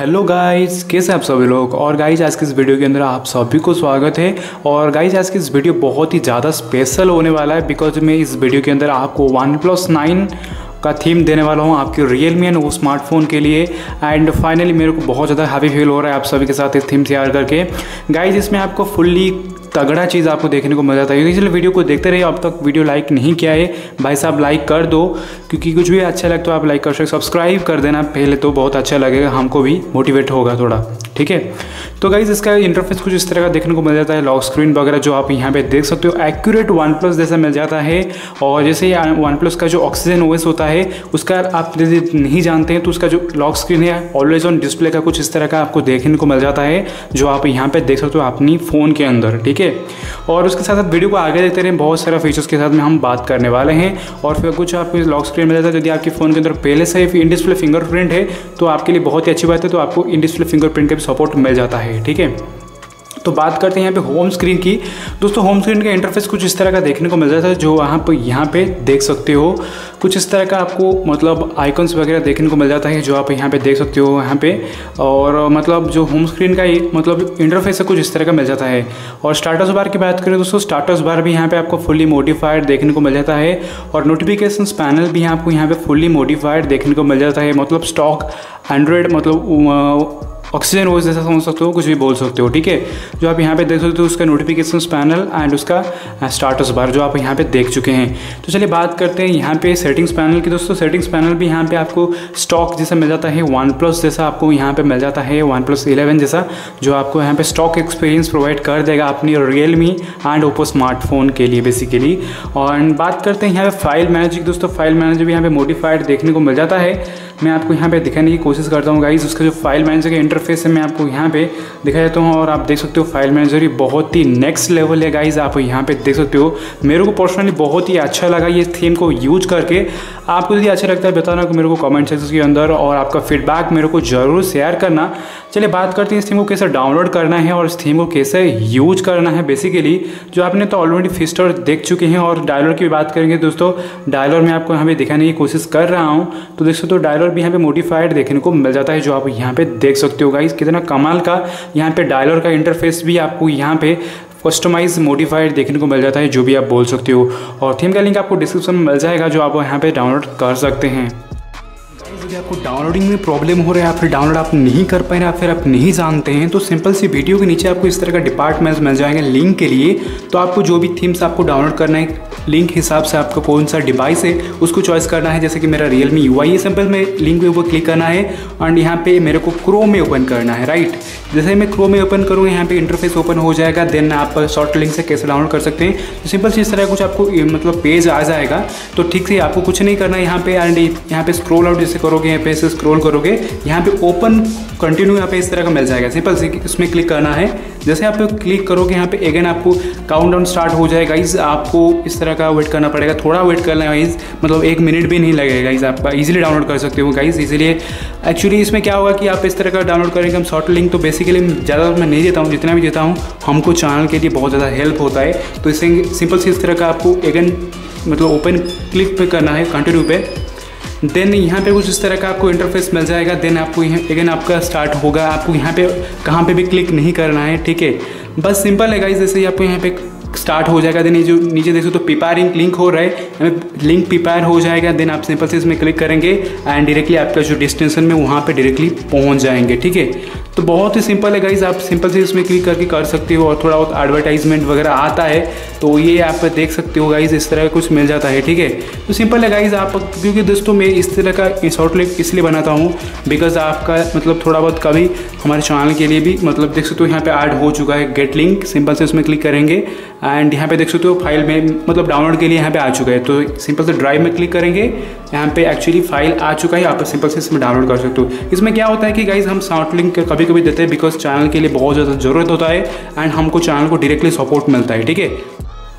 Hello guys, कैसे आप सभी लोग? और गाइस, आज की इस वीडियो के अंदर आप सभी को स्वागत है। और गाइस, आज की इस वीडियो बहुत ही ज़्यादा स्पेशल होने वाला है बिकॉज़ मैं इस वीडियो के अंदर आपको वन प्लस नाइन का थीम देने वाला हूँ आपके रियल मी वो स्मार्टफ़ोन के लिए। एंड फाइनली मेरे को बहुत ज़्यादा हैप्पी फील हो रहा है आप सभी के साथ इस थीम तैयार करके। गाइज़ इसमें आपको फुल्ली तगड़ा चीज़ आपको देखने को मिल जाता है। इसलिए वीडियो को देखते रहिए, अब तक वीडियो लाइक नहीं किया है। भाई साहब लाइक कर दो, क्योंकि कुछ भी अच्छा लगता तो आप लाइक कर सकते सब्सक्राइब कर देना, पहले तो बहुत अच्छा लगेगा, हमको भी मोटिवेट होगा थोड़ा, ठीक है? तो गाइज़ इसका इंटरफेस कुछ इस तरह का देखने को मिल जाता है लॉक स्क्रीन वगैरह जो आप यहाँ पे देख सकते हो एक्यूरेट वन प्लस जैसा मिल जाता है। और जैसे वन प्लस का जो ऑक्सीजन ओएस होता है, उसका आप यदि नहीं जानते हैं तो उसका जो लॉक स्क्रीन है ऑलवेज ऑन डिस्प्ले का कुछ इस तरह का आपको देखने को मिल जाता है, जो आप यहाँ पे देख सकते हो अपनी फ़ोन के अंदर, ठीक है? और उसके साथ साथ वीडियो को आगे देखते रहे, बहुत सारा फीचर्स के साथ में हम बात करने वाले हैं। और फिर कुछ आपको लॉक स्क्रीन मिल जाता है, यदि आपके फ़ोन के अंदर पहले से इन डिस्प्ले फिंगरप्रिंट है तो आपके लिए बहुत ही अच्छी बात है तो आपको इन डिस्प्ले फिंगरप्रिंट का भी सपोर्ट मिल जाता है। ठीक है? तो बात करते हैं यहाँ पे होम स्क्रीन की। दोस्तों होम स्क्रीन का इंटरफेस कुछ इस तरह का देखने को मिल जाता है, जो वहाँ पर यहाँ पे देख सकते हो। कुछ इस तरह का आपको मतलब आइकन्स वगैरह देखने को मिल जाता है, जो आप यहाँ पे देख सकते हो यहाँ पे। और मतलब जो होम स्क्रीन का मतलब इंटरफेस है, कुछ इस तरह का मिल जाता है। और स्टाटस बार की बात करें, दोस्तों स्टाटस बार भी यहाँ पे आपको फुल्ली मोडिफाइड देखने को मिल जाता है। और नोटिफिकेशन पैनल भी आपको यहाँ पे फुल्ली मोडिफाइड देखने को मिल जाता है। मतलब स्टॉक एंड्रॉयड मतलब ऑक्सीजन वॉइस जैसा समझ सकते हो, कुछ भी बोल सकते हो, ठीक है? जो आप यहाँ पे देख सकते हो, उसका नोटिफिकेशन पैनल एंड उसका स्टार्टस बार जो आप यहाँ पे देख चुके हैं। तो चलिए बात करते हैं यहाँ पे सेटिंग्स पैनल की। दोस्तों सेटिंग्स पैनल भी यहाँ पे आपको स्टॉक जैसा मिल जाता है वन प्लस जैसा आपको यहाँ पे मिल जाता है वन प्लस इलेवन जैसा, जो आपको यहाँ पे स्टॉक एक्सपीरियंस प्रोवाइड कर देगा अपनी Realme and Oppo smartphone के लिए बेसिकली और बात करते हैं यहाँ पे फ़ाइल मैनेजर दोस्तों फ़ाइल मैनेजर भी यहाँ पे मोडिफाइड देखने को मिल जाता है। मैं आपको यहाँ पे दिखाने की कोशिश करता हूँ गाइज़ उसका जो फ़ाइल मैनेजर का इंटरफेस है, मैं आपको यहाँ पे दिखा देता हूँ, और आप देख सकते हो फ़ाइल मैनेजर ही बहुत ही नेक्स्ट लेवल है गाइज़ आप यहाँ पे देख सकते हो। मेरे को पर्सनली बहुत ही अच्छा लगा ये थीम को यूज़ करके। आपको यदि अच्छा लगता है, बताना कि मेरे को कमेंट सेक्शन के अंदर और आपका फीडबैक मेरे को ज़रूर शेयर करना। चलिए बात करते हैं इस थीम को कैसे डाउनलोड करना है और इस थीम को कैसे यूज़ करना है। बेसिकली जो आपने तो ऑलरेडी फिस्टर देख चुके हैं और डायलर की भी बात करेंगे दोस्तों डायलर में आपको यहाँ पे दिखाने की कोशिश कर रहा हूँ। तो देख सकते हो डायलर भी यहाँ पे मोडिफाइड देखने को मिल जाता है, जो आप यहाँ पे देख सकते हो गाइस कितना कमाल का यहाँ पे डायलर का इंटरफेस भी आपको यहाँ पे कस्टमाइज मोडिफाइड देखने को मिल जाता है, जो भी आप बोल सकते हो। और थीम का लिंक आपको डिस्क्रिप्शन में मिल जाएगा, जो आप यहाँ पर डाउनलोड कर सकते हैं। यदि आपको डाउनलोडिंग में प्रॉब्लम हो रहा है या फिर डाउनलोड आप नहीं कर पाए या फिर आप नहीं जानते हैं तो सिंपल सी वीडियो के नीचे आपको इस तरह का डिपार्टमेंट मिल जाएँगे लिंक के लिए। तो आपको जो भी थीम्स आपको डाउनलोड करना है लिंक हिसाब से आपका कौन सा डिवाइस है, उसको चॉइस करना है, जैसे कि मेरा real me U I simple में लिंक के ऊपर क्लिक करना है एंड यहाँ पे मेरे को क्रो में ओपन करना है राइट जैसे मैं क्रो में ओपन करूँगा यहाँ पे इंटरफेस ओपन हो जाएगा देन आप शॉर्ट लिंक से कैसे डाउनलोड कर सकते हैं। तो सिंपल से इस तरह कुछ आपको मतलब पेज आ जाएगा तो ठीक से आपको कुछ नहीं करना है, यहाँ पे एंड यहाँ पे स्क्रोल आउट जैसे करोगे, यहाँ पे स्क्रोल करोगे, यहाँ पे ओपन कंटिन्यू यहाँ पे इस तरह का मिल जाएगा। सिंपल से इसमें क्लिक करना है। जैसे आप क्लिक करोगे, यहाँ पे अगेन आपको काउंट डाउन स्टार्ट हो जाएगा। इस आपको इस तरह का वेट करना पड़ेगा। थोड़ा वेट करना है गाइज़ मतलब एक मिनट भी नहीं लगेगा गाइज़ आप इजीली डाउनलोड कर सकते हो गाइज़ इसीलिए एक्चुअली इसमें क्या होगा कि आप इस तरह का डाउनलोड करेंगे, हम शॉर्ट लिंक तो बेसिकली ज़्यादा मैं नहीं देता हूँ, जितना भी देता हूँ, हमको चैनल के लिए बहुत ज़्यादा हेल्प होता है। तो इससे सिंपल से इस तरह का आपको अगेन मतलब ओपन क्लिक पे करना है कंटिन्यू पे। देन यहाँ पे कुछ इस तरह का आपको इंटरफेस मिल जाएगा। देन आपको यहाँ अगेन आपका स्टार्ट होगा। आपको यहाँ पे कहाँ पे भी क्लिक नहीं करना है, ठीक है? बस सिंपल है गाइस जैसे ही आपको यहाँ पे स्टार्ट हो जाएगा देन ये जो नीचे देखो तो पिपायरिंग लिंक हो रहा है। लिंक पिपायर हो जाएगा देन आप सिंपल से इसमें क्लिक करेंगे एंड डायरेक्टली आपका जो डिस्टेंसन में वहाँ पर डायरेक्टली पहुँच जाएँगे, ठीक है? तो बहुत ही सिंपल है गाइज़ आप सिंपल से इसमें क्लिक करके कर सकते हो और थोड़ा बहुत एडवर्टाइजमेंट वगैरह आता है तो ये आप देख सकते हो गाइज़ इस तरह का कुछ मिल जाता है, ठीक है? तो सिंपल है गाइज़ आप, क्योंकि दोस्तों मैं इस तरह का शॉर्ट लिंक इसलिए बनाता हूँ बिकॉज़ आपका मतलब थोड़ा बहुत कभी हमारे चैनल के लिए भी मतलब देख सकते हो यहाँ पे ऐड हो चुका है गेट लिंक सिंपल से उसमें क्लिक करेंगे एंड यहाँ पे देख सकते हो फ़ाइल में मतलब डाउनलोड के लिए यहाँ पे आ चुका है तो सिंपल से ड्राइव में क्लिक करेंगे, यहाँ पे एक्चुअली फ़ाइल आ चुका है, आप सिंपल से इसमें डाउनलोड कर सकते हो। इसमें क्या होता है कि गाइज़ हम शॉर्ट लिंक कभी कभी कभी देते हैं बिकॉज़ चैनल के लिए बहुत ज़्यादा ज़रूरत होता है एंड हमको चैनल को डायरेक्टली सपोर्ट मिलता है, ठीक है?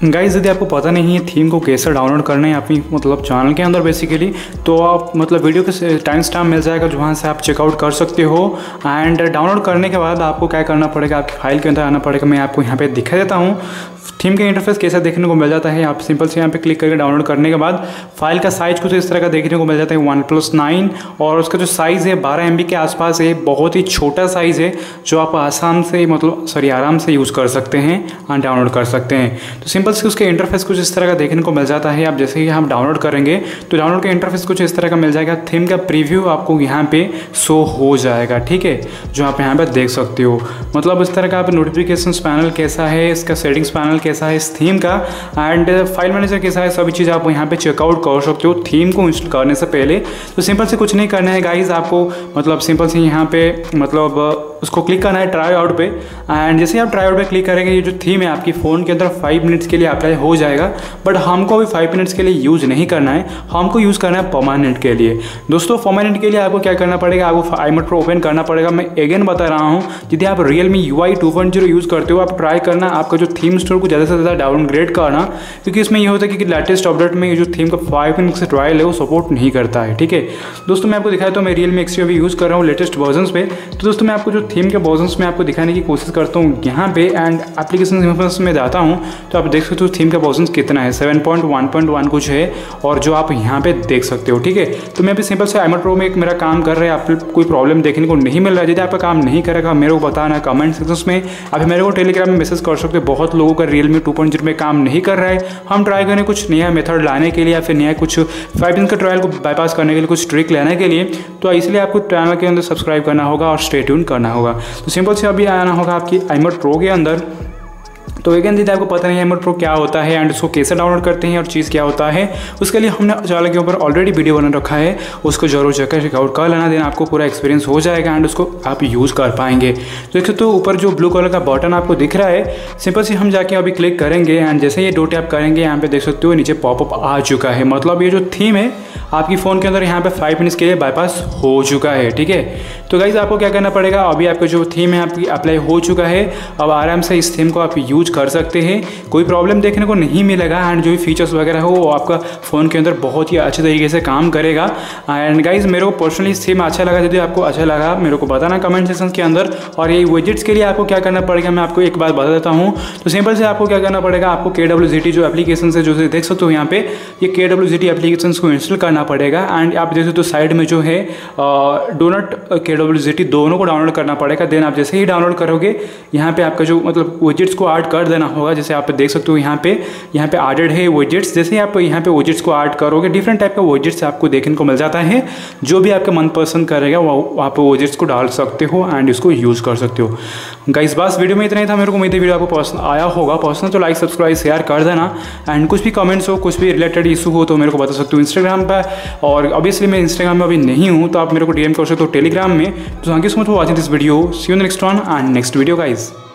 गाइज़ यदि आपको पता नहीं है थीम को कैसे डाउनलोड करना है अपनी मतलब चैनल के अंदर बेसिकली तो आप मतलब वीडियो के टाइम स्टाम मिल जाएगा जहाँ से आप चेकआउट कर सकते हो एंड डाउनलोड करने के बाद आपको क्या करना पड़ेगा, आपकी फ़ाइल के अंदर आना पड़ेगा, मैं आपको यहाँ पे दिखा देता हूँ। थीम का इंटरफेस कैसा देखने को मिल जाता है आप सिंपल से यहाँ पे क्लिक करके डाउनलोड करने के बाद फ़ाइल का साइज़ कुछ इस तरह का देखने को मिल जाता है वन प्लस नाइन और उसका जो साइज़ है, बारह एमबी के आसपास है, बहुत ही छोटा साइज़ है, जो आप आसान से मतलब सॉरी आराम से यूज़ कर सकते हैं और डाउनलोड कर सकते हैं। तो सिंपल से उसके इंटरफेस कुछ इस तरह का देखने को मिल जाता है, आप जैसे ही हम डाउनलोड करेंगे तो डाउनलोड का इंटरफेस कुछ इस तरह का मिल जाएगा थीम का प्रीव्यू आपको यहाँ पे शो हो जाएगा, ठीक है? जो आप यहाँ पर देख सकते हो। मतलब इस तरह का आप नोटिफिकेशन पैनल कैसा है, इसका सेटिंग्स पैनल कैसा है इस थीम का? एंड फ़ाइल मैनेजर कैसा है? सभी चीज़ आप यहाँ पे चेकआउट कर सकते हो थीम को इंस्टॉल करने से पहले। तो सिंपल से कुछ नहीं करना है गाइज़ आपको मतलब सिंपल से यहाँ पे मतलब उसको क्लिक करना है ट्राई आउट पे। एंड जैसे आप ट्राई आउट पे क्लिक करेंगे, ये जो थीम है आपकी फ़ोन के अंदर फाइव मिनट्स के लिए अप्लाई हो जाएगा। बट हमको अभी फाइव मिनट्स के लिए यूज़ नहीं करना है। हमको यूज़ करना है परमानेंट के लिए। दोस्तों परमानेंट के लिए आपको क्या करना पड़ेगा? आपको आईमट प्रो ओपन करना पड़ेगा। मैं अगेन बता रहा हूँ, यदि आप realme U I two use करते हो, आप ट्राई करना। आपका जो थीम स्टोर को ज़्यादा से ज़्यादा डाउनग्रेड करना, क्योंकि इसमें ये होता है कि लेटेस्ट अपडेट में जो थीम का फाइव मिनट ट्रायल है, वो सपोर्ट नहीं करता है, ठीक है? दोस्तों, मैं आपको दिखाया तो मैं रियल मी एक्स यूज़ कर रहा हूँ लेटेस्ट वर्जन पे। तो दोस्तों, मैं आपको जो थीम के वर्जन में आपको दिखाने की कोशिश करता हूँ, यहाँ पे एंड एप्लीकेशन इंफॉर्मेशन में जाता हूँ तो आप देख सकते हो थीम का वर्जन कितना है सेवन कुछ है, और जो आप यहाँ पे देख सकते हो, ठीक है? तो मैं अभी सिंपल से एमर प्रो में एक मेरा काम कर रहा है, आप कोई प्रॉब्लम देखने को नहीं मिल रहा है, यदि आपका काम नहीं करेगा, मेरे को बताना कमेंट सेक्शन में। अभी मेरे को टेलीग्राम में मैसेज कर सकते हो, बहुत लोगों का रियल मी टू में काम नहीं कर रहा है। हम ट्राई करें कुछ नया मेथड लाने के लिए या फिर नया कुछ फाइव दिन का ट्रायल को बाईपास करने के लिए कुछ ट्रिक लेने के लिए तो इसलिए आपको चैनल के अंदर सब्सक्राइब करना होगा और स्टेट्यून करना होगा। तो सिंपल से अभी आना होगा आपकी आईमर प्रो के अंदर। तो अगेन दीदी आपको पता नहीं है एमर प्रो क्या होता है एंड उसको कैसे डाउनलोड करते हैं और चीज़ क्या होता है, उसके लिए हमने चैनल के ऊपर ऑलरेडी वीडियो बना रखा है, उसको ज़रूर जाकर चेकआउट कर लेना देना आपको पूरा एक्सपीरियंस हो जाएगा एंड उसको आप यूज़ कर पाएँगे। तो देख सकते ऊपर जो ब्लू कलर का बटन आपको दिख रहा है सिंपल से हम जाके अभी क्लिक करेंगे एंड जैसे ये डो टैप करेंगे, यहाँ पे देख सकते हो नीचे पॉपअप आ चुका है। मतलब ये जो थीम है, आपकी फ़ोन के अंदर यहाँ पे फाइव मिनट्स के लिए बाईपास हो चुका है, ठीक है? तो गाइज़ आपको क्या करना पड़ेगा? अभी आपका जो थीम है, आपकी अप्लाई हो चुका है। अब आराम से इस थीम को आप यूज़ कर सकते हैं। कोई प्रॉब्लम देखने को नहीं मिलेगा एंड जो भी फीचर्स वगैरह हो, वो आपका फ़ोन के अंदर बहुत ही अच्छे तरीके से काम करेगा। एंड गाइज़ मेरे को पर्सनली थीम अच्छा लगा यदि आपको अच्छा लगा, मेरे को बताना कमेंट सेक्शन के अंदर। और ये विजिट्स के लिए आपको क्या करना पड़ेगा, मैं आपको एक बात बता देता हूँ। तो सिंपल से आपको क्या करना पड़ेगा, आपको के डब्ल्यू जो एप्लीकेशन से जो देख सकते हो यहाँ पे, ये के डब्ल्यू एप्लीकेशन को इंस्टॉल करना पड़ेगा। एंड आप देख सकते हो साइड में जो है डोनट के डब्ल्यू दोनों को डाउनलोड करना पड़ेगा। देन आप जैसे ही डाउनलोड करोगे, यहाँ पे आपका जो मतलब विजिट्स को ऐड कर देना होगा, जैसे आप देख सकते हो यहाँ पे यहाँ पे एडेड है विजिट्स जैसे आप यहाँ पे विजिट्स को ऐड करोगे डिफरेंट टाइप का विजिट्स आपको देखने को मिल जाता है। जो भी आपका मनपसंद करेगा, वो आप विजिट्स को डाल सकते हो एंड इसको यूज़ कर सकते हो। गाइस बस वीडियो में इतना ही था। मेरे को उम्मीद है वीडियो आपको पसंद आया होगा। पसंद तो लाइक सब्सक्राइब शेयर कर देना एंड कुछ भी कमेंट्स हो, कुछ भी रिलेटेड इशू हो तो मेरे को बता सकते हो इंस्टाग्राम पर। और ऑब्वियसली मैं इंस्टाग्राम में अभी नहीं हूँ तो आप मेरे को डीएम कर सकते हो टेलीग्राम में। तो thank you so much for watching this video see you next one and next video guys